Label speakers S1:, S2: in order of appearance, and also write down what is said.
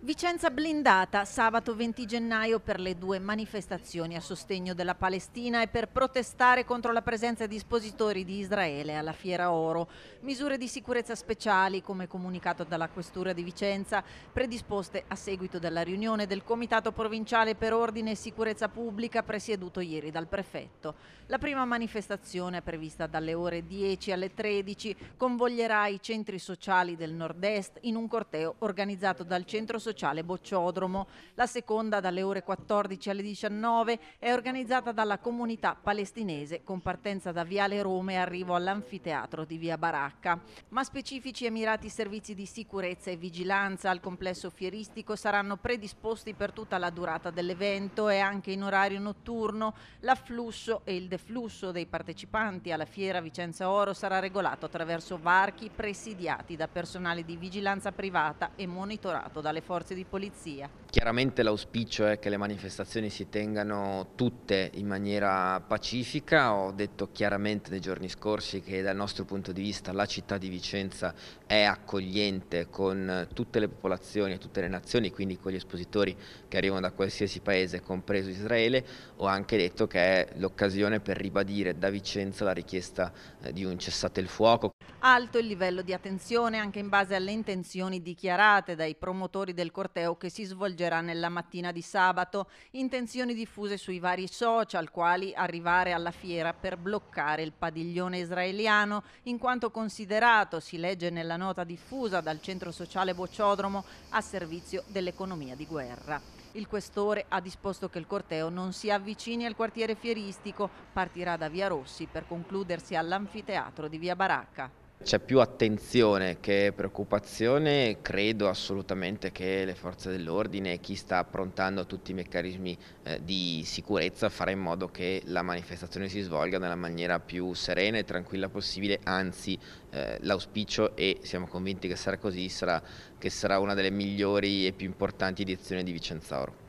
S1: Vicenza blindata sabato 20 gennaio per le due manifestazioni a sostegno della Palestina e per protestare contro la presenza di espositori di Israele alla Fiera Oro. Misure di sicurezza speciali, come comunicato dalla Questura di Vicenza, predisposte a seguito della riunione del Comitato Provinciale per Ordine e Sicurezza Pubblica presieduto ieri dal prefetto. La prima manifestazione, prevista dalle ore 10 alle 13, convoglierà i centri sociali del nord-est in un corteo organizzato dal centro sociale sociale Bocciodromo. La seconda, dalle ore 14 alle 19, è organizzata dalla comunità palestinese con partenza da Viale Rome e arrivo all'anfiteatro di Via Baracca. Ma specifici e mirati servizi di sicurezza e vigilanza al complesso fieristico saranno predisposti per tutta la durata dell'evento e anche in orario notturno. L'afflusso e il deflusso dei partecipanti alla fiera Vicenza Oro sarà regolato attraverso varchi presidiati da personale di vigilanza privata e monitorato dalle forze forze di polizia.
S2: Chiaramente l'auspicio è che le manifestazioni si tengano tutte in maniera pacifica, ho detto chiaramente nei giorni scorsi che dal nostro punto di vista la città di Vicenza è accogliente con tutte le popolazioni e tutte le nazioni, quindi con gli espositori che arrivano da qualsiasi paese, compreso Israele, ho anche detto che è l'occasione per ribadire da Vicenza la richiesta eh, di un cessate il fuoco.
S1: Alto il livello di attenzione anche in base alle intenzioni dichiarate dai promotori del corteo che si svolgerà nella mattina di sabato, intenzioni diffuse sui vari social, quali arrivare alla fiera per bloccare il padiglione israeliano, in quanto considerato, si legge nella nota diffusa dal centro sociale Bocciodromo, a servizio dell'economia di guerra. Il questore ha disposto che il corteo non si avvicini al quartiere fieristico, partirà da Via Rossi per concludersi all'anfiteatro di Via Baracca.
S2: C'è più attenzione che preoccupazione, credo assolutamente che le forze dell'ordine e chi sta approntando tutti i meccanismi eh, di sicurezza farà in modo che la manifestazione si svolga nella maniera più serena e tranquilla possibile, anzi eh, l'auspicio e siamo convinti che sarà così, sarà che sarà una delle migliori e più importanti edizioni di Vicenza Oro.